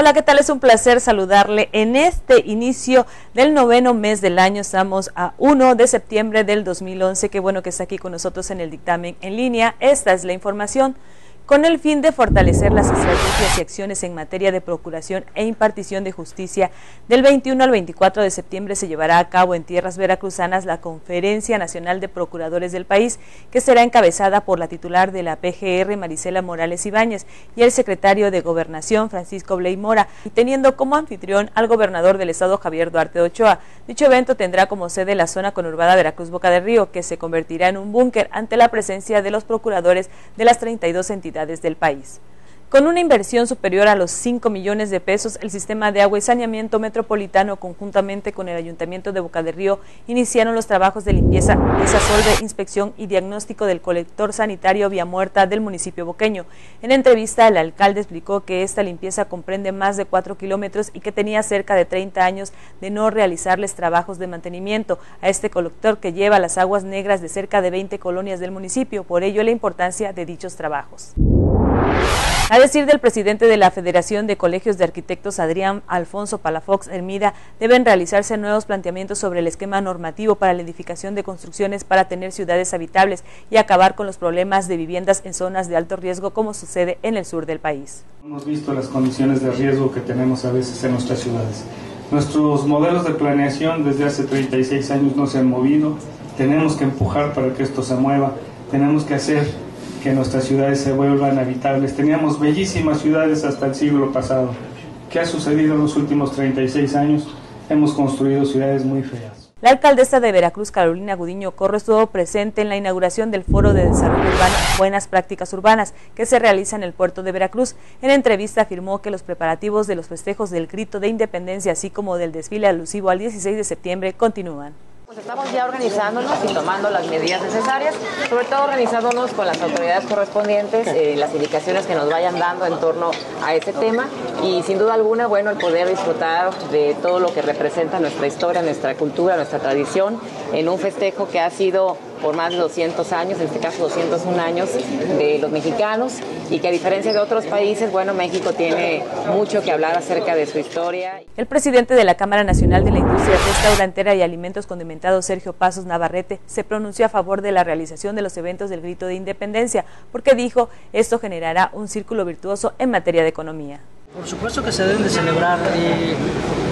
Hola, ¿qué tal? Es un placer saludarle en este inicio del noveno mes del año. Estamos a 1 de septiembre del 2011. Qué bueno que está aquí con nosotros en el dictamen en línea. Esta es la información con el fin de fortalecer las estrategias y acciones en materia de procuración e impartición de justicia. Del 21 al 24 de septiembre se llevará a cabo en tierras veracruzanas la Conferencia Nacional de Procuradores del país, que será encabezada por la titular de la PGR, Marisela Morales Ibáñez, y el secretario de Gobernación, Francisco Bley Mora, teniendo como anfitrión al gobernador del estado, Javier Duarte Ochoa. Dicho evento tendrá como sede la zona conurbada Veracruz Boca del Río, que se convertirá en un búnker ante la presencia de los procuradores de las 32 entidades del país. Con una inversión superior a los 5 millones de pesos, el sistema de agua y saneamiento metropolitano, conjuntamente con el Ayuntamiento de Boca del Río, iniciaron los trabajos de limpieza, desasolve, inspección y diagnóstico del colector sanitario Vía Muerta del municipio boqueño. En entrevista, el alcalde explicó que esta limpieza comprende más de 4 kilómetros y que tenía cerca de 30 años de no realizarles trabajos de mantenimiento a este colector que lleva las aguas negras de cerca de 20 colonias del municipio. Por ello, la importancia de dichos trabajos. A decir del presidente de la Federación de Colegios de Arquitectos, Adrián Alfonso Palafox Hermida, deben realizarse nuevos planteamientos sobre el esquema normativo para la edificación de construcciones para tener ciudades habitables y acabar con los problemas de viviendas en zonas de alto riesgo como sucede en el sur del país. Hemos visto las condiciones de riesgo que tenemos a veces en nuestras ciudades. Nuestros modelos de planeación desde hace 36 años no se han movido. Tenemos que empujar para que esto se mueva. Tenemos que hacer que nuestras ciudades se vuelvan habitables. Teníamos bellísimas ciudades hasta el siglo pasado. ¿Qué ha sucedido en los últimos 36 años? Hemos construido ciudades muy feas. La alcaldesa de Veracruz, Carolina Gudiño Corro, estuvo presente en la inauguración del Foro de Desarrollo Urbano Buenas Prácticas Urbanas, que se realiza en el puerto de Veracruz. En entrevista afirmó que los preparativos de los festejos del grito de independencia, así como del desfile alusivo al 16 de septiembre, continúan. Pues estamos ya organizándonos y tomando las medidas necesarias, sobre todo organizándonos con las autoridades correspondientes, eh, las indicaciones que nos vayan dando en torno a ese tema. Y sin duda alguna, bueno, el poder disfrutar de todo lo que representa nuestra historia, nuestra cultura, nuestra tradición en un festejo que ha sido por más de 200 años, en este caso 201 años de los mexicanos y que a diferencia de otros países, bueno, México tiene mucho que hablar acerca de su historia. El presidente de la Cámara Nacional de la Industria Restaurantera y Alimentos Condimentados, Sergio Pasos Navarrete, se pronunció a favor de la realización de los eventos del Grito de Independencia, porque dijo esto generará un círculo virtuoso en materia de economía. Por supuesto que se deben de celebrar. Eh,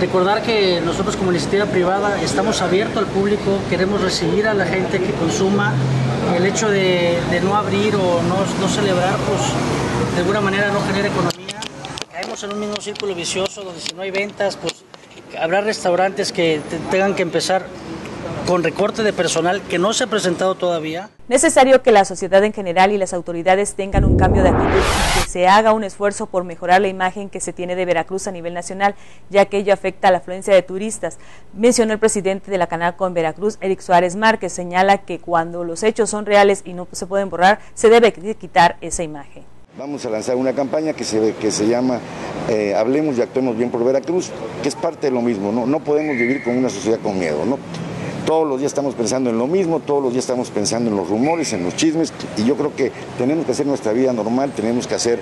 recordar que nosotros como iniciativa privada estamos abiertos al público, queremos recibir a la gente que consuma. El hecho de, no abrir o no, celebrar, pues de alguna manera no genera economía. Caemos en un mismo círculo vicioso donde si no hay ventas, pues habrá restaurantes que tengan que empezar con recorte de personal que no se ha presentado todavía. Necesario que la sociedad en general y las autoridades tengan un cambio de actitud y que se haga un esfuerzo por mejorar la imagen que se tiene de Veracruz a nivel nacional, ya que ello afecta a la afluencia de turistas. Mencionó el presidente de la Canal con Veracruz, Eric Suárez Márquez, señala que cuando los hechos son reales y no se pueden borrar, se debe quitar esa imagen. Vamos a lanzar una campaña que se, que se llama eh, Hablemos y Actuemos Bien por Veracruz, que es parte de lo mismo, ¿no? No podemos vivir con una sociedad con miedo, ¿no? Todos los días estamos pensando en lo mismo, todos los días estamos pensando en los rumores, en los chismes, y yo creo que tenemos que hacer nuestra vida normal, tenemos que hacer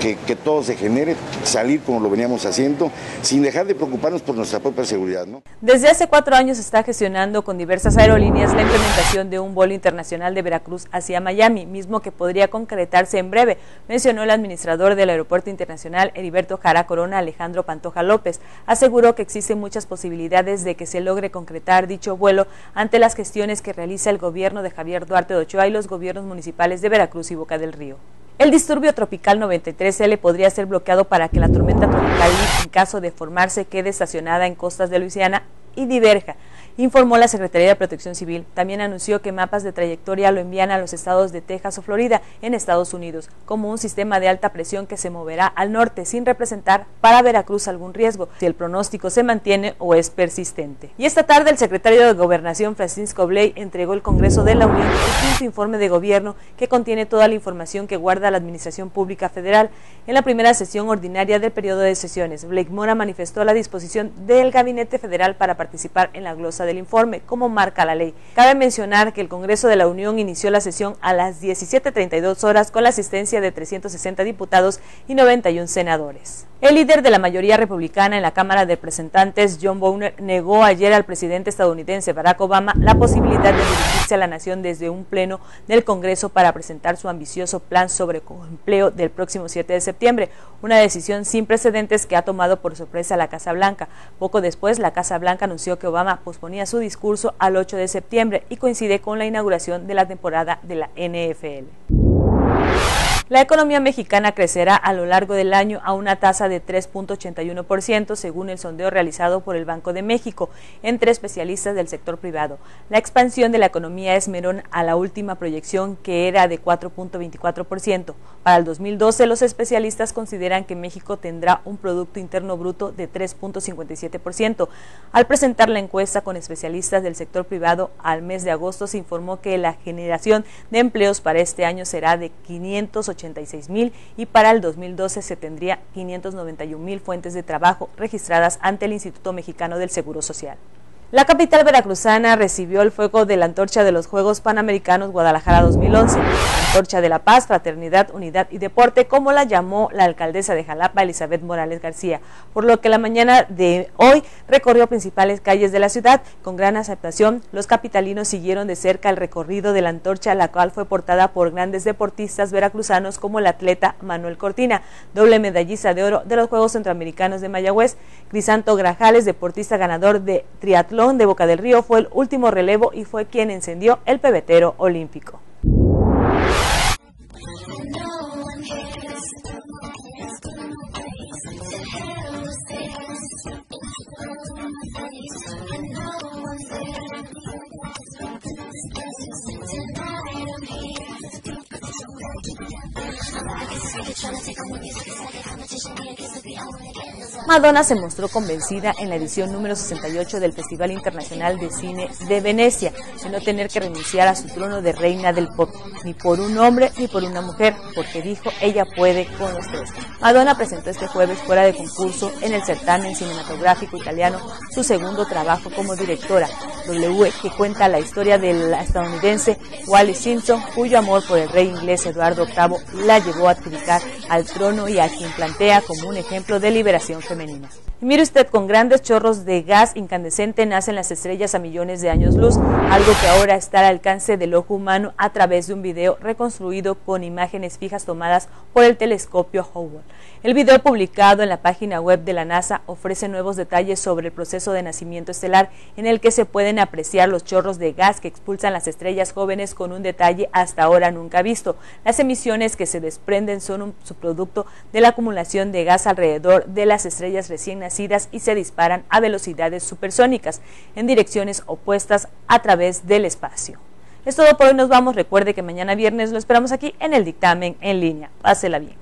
que, todo se genere, salir como lo veníamos haciendo, sin dejar de preocuparnos por nuestra propia seguridad. ¿no? Desde hace cuatro años está gestionando con diversas aerolíneas la implementación de un vuelo internacional de Veracruz hacia Miami, mismo que podría concretarse en breve, mencionó el administrador del Aeropuerto Internacional Heriberto Jara Corona, Alejandro Pantoja López. Aseguró que existen muchas posibilidades de que se logre concretar dicho vuelo ante las gestiones que realiza el gobierno de Javier Duarte de Ochoa y los gobiernos municipales de Veracruz y Boca del Río. El disturbio tropical 93L podría ser bloqueado para que la tormenta tropical en caso de formarse, quede estacionada en costas de Luisiana y diverja informó la Secretaría de Protección Civil. También anunció que mapas de trayectoria lo envían a los estados de Texas o Florida, en Estados Unidos, como un sistema de alta presión que se moverá al norte sin representar para Veracruz algún riesgo, si el pronóstico se mantiene o es persistente. Y esta tarde el secretario de Gobernación, Francisco Bley, entregó al Congreso de la Unión el quinto informe de gobierno que contiene toda la información que guarda la Administración Pública Federal. En la primera sesión ordinaria del periodo de sesiones, Blake Mora manifestó la disposición del Gabinete Federal para participar en la glosa del informe, como marca la ley. Cabe mencionar que el Congreso de la Unión inició la sesión a las 17.32 horas con la asistencia de 360 diputados y 91 senadores. El líder de la mayoría republicana en la Cámara de Representantes, John Bowner, negó ayer al presidente estadounidense Barack Obama la posibilidad de dirigirse a la nación desde un pleno del Congreso para presentar su ambicioso plan sobre empleo del próximo 7 de septiembre, una decisión sin precedentes que ha tomado por sorpresa la Casa Blanca. Poco después, la Casa Blanca anunció que Obama posponía su discurso al 8 de septiembre y coincide con la inauguración de la temporada de la NFL. La economía mexicana crecerá a lo largo del año a una tasa de 3.81%, según el sondeo realizado por el Banco de México entre especialistas del sector privado. La expansión de la economía es menor a la última proyección, que era de 4.24%. Para el 2012, los especialistas consideran que México tendrá un Producto Interno Bruto de 3.57%. Al presentar la encuesta con especialistas del sector privado al mes de agosto, se informó que la generación de empleos para este año será de 580 mil y para el 2012 se tendría 591 mil fuentes de trabajo registradas ante el Instituto Mexicano del Seguro Social. La capital veracruzana recibió el fuego de la antorcha de los Juegos Panamericanos Guadalajara 2011, antorcha de la paz, fraternidad, unidad y deporte, como la llamó la alcaldesa de Jalapa, Elizabeth Morales García, por lo que la mañana de hoy recorrió principales calles de la ciudad. Con gran aceptación, los capitalinos siguieron de cerca el recorrido de la antorcha, la cual fue portada por grandes deportistas veracruzanos como el atleta Manuel Cortina, doble medallista de oro de los Juegos Centroamericanos de Mayagüez, Crisanto Grajales, deportista ganador de triatlón, de Boca del Río fue el último relevo y fue quien encendió el pebetero olímpico. Madonna se mostró convencida en la edición número 68 del Festival Internacional de Cine de Venecia de no tener que renunciar a su trono de reina del pop, ni por un hombre ni por una mujer, porque dijo ella puede con los. Madonna presentó este jueves fuera de concurso en el certamen cinematográfico italiano su segundo trabajo como directora, W, que cuenta la historia de la estadounidense Wally Simpson, cuyo amor por el rey inglés Eduardo VIII la llevó a adjudicar al trono y a quien plantea como un ejemplo de liberación femenina. Mire usted, con grandes chorros de gas incandescente nacen las estrellas a millones de años luz, algo que ahora está al alcance del ojo humano a través de un video reconstruido con imágenes fijas tomadas por el telescopio Hubble. El video publicado en la página web de la NASA ofrece nuevos detalles sobre el proceso de nacimiento estelar en el que se pueden apreciar los chorros de gas que expulsan las estrellas jóvenes con un detalle hasta ahora nunca visto. Las emisiones que se desprenden son un subproducto de la acumulación de gas alrededor de las estrellas recién nacidas y se disparan a velocidades supersónicas en direcciones opuestas a través del espacio. Es todo por hoy, nos vamos. Recuerde que mañana viernes lo esperamos aquí en el dictamen en línea. Pásela bien.